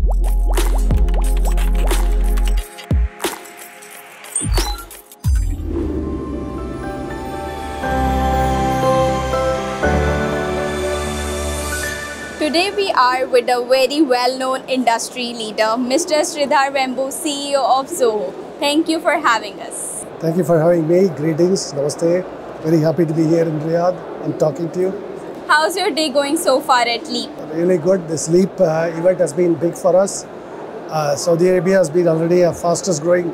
Today we are with a very well-known industry leader, Mr. Sridhar Vembu, CEO of Zoho. Thank you for having us. Thank you for having me. Greetings. Namaste. Very happy to be here in Riyadh and talking to you. How's your day going so far at Leap? Really good. This Leap uh, event has been big for us. Uh, Saudi Arabia has been already a fastest growing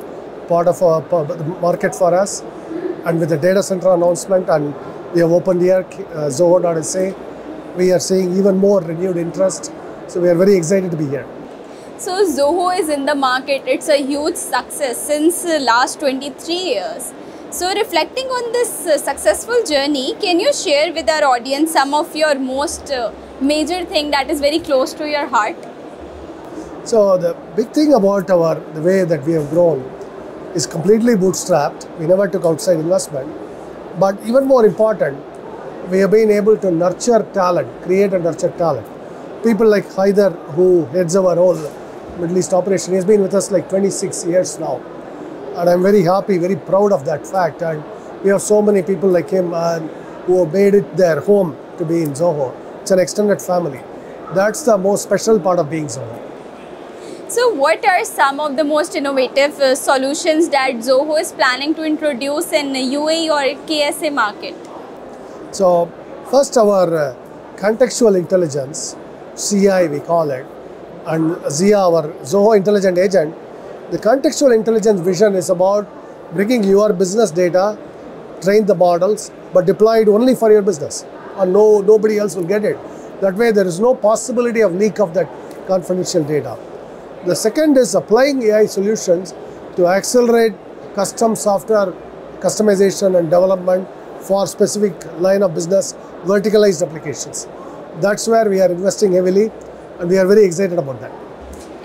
part of our the market for us. And with the data center announcement and we have opened here uh, Zoho.sa, we are seeing even more renewed interest. So we are very excited to be here. So Zoho is in the market. It's a huge success since uh, last 23 years. So reflecting on this uh, successful journey, can you share with our audience some of your most uh, major thing that is very close to your heart? So the big thing about our the way that we have grown is completely bootstrapped. We never took outside investment. But even more important, we have been able to nurture talent, create and nurture talent. People like Hyther, who heads our whole Middle East operation, he has been with us like 26 years now. And I'm very happy, very proud of that fact. And we have so many people like him and who have made it their home to be in Zoho. It's an extended family. That's the most special part of being Zoho. So what are some of the most innovative uh, solutions that Zoho is planning to introduce in UAE or KSA market? So, first our uh, contextual intelligence, CI we call it, and ZIA, our Zoho Intelligent Agent, the contextual intelligence vision is about bringing your business data, train the models, but deploy it only for your business, and no nobody else will get it. That way, there is no possibility of leak of that confidential data. The second is applying AI solutions to accelerate custom software customization and development for specific line of business, verticalized applications. That's where we are investing heavily and we are very excited about that.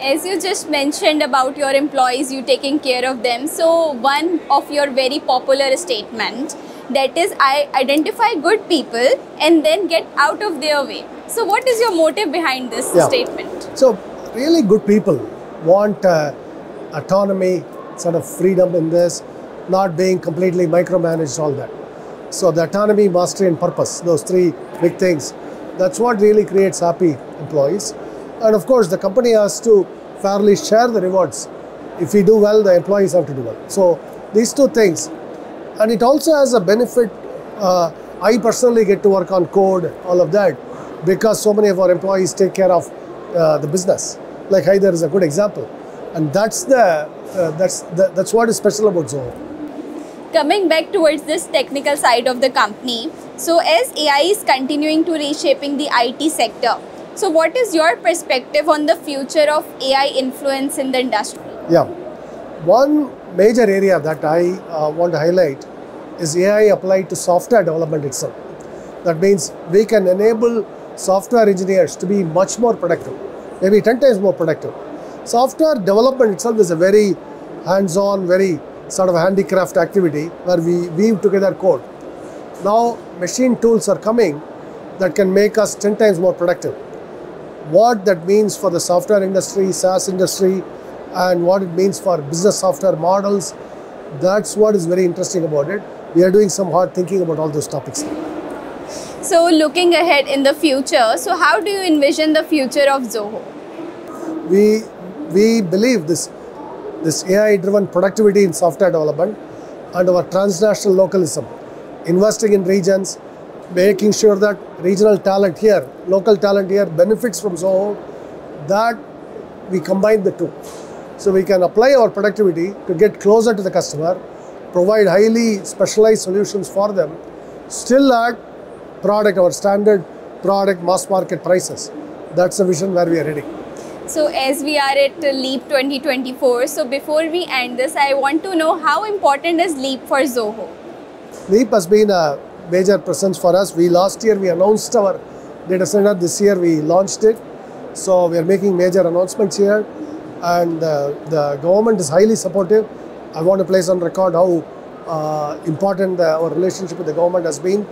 As you just mentioned about your employees, you taking care of them. So one of your very popular statement that is I identify good people and then get out of their way. So what is your motive behind this Yeah. statement? So, really good people want uh, autonomy, sort of freedom in this, not being completely micromanaged, all that. So, the autonomy, mastery, and purpose, those three big things, that's what really creates happy employees. And of course, the company has to fairly share the rewards. If we do well, the employees have to do well. So, these two things. And it also has a benefit. Uh, I personally get to work on code, all of that, because so many of our employees take care of uh, the business. Like Hyther is a good example, and that's the uh, that's the, that's what is special about Zoho. Coming back towards this technical side of the company, so as AI is continuing to reshaping the IT sector, so what is your perspective on the future of AI influence in the industry? Yeah, one major area that I uh, want to highlight is AI applied to software development itself. That means we can enable software engineers to be much more productive, maybe 10 times more productive. Software development itself is a very hands on, very sort of handicraft activity where we weave together code. Now, machine tools are coming that can make us 10 times more productive. What that means for the software industry, SaaS industry, and what it means for business software models, that's what is very interesting about it. We are doing some hard thinking about all those topics. So looking ahead in the future, so how do you envision the future of Zoho? we we believe this this AI driven productivity in software development and our transnational localism, investing in regions, making sure that regional talent here, local talent here benefits from Zoho, that we combine the two. So we can apply our productivity to get closer to the customer, provide highly specialized solutions for them, still at product, our standard product mass market prices. That's the vision where we are heading. So as we are at Leap 2024, so before we end this, I want to know how important is Leap for Zoho? Leap has been a major presence for us. We last year we announced our data center. This year we launched it. So we are making major announcements here, and uh, the government is highly supportive. I want to place on record how uh, important the, our relationship with the government has been,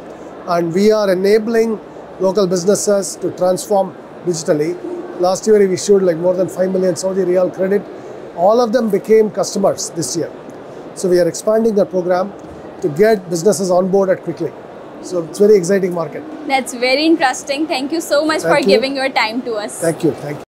and we are enabling local businesses to transform digitally. Last year we issued like more than 5 million Saudi Riyal credit. All of them became customers this year. So we are expanding the program to get businesses onboarded quickly. So it's very exciting market. That's very interesting. Thank you so much Thank for you. giving your time to us. Thank you. Thank you.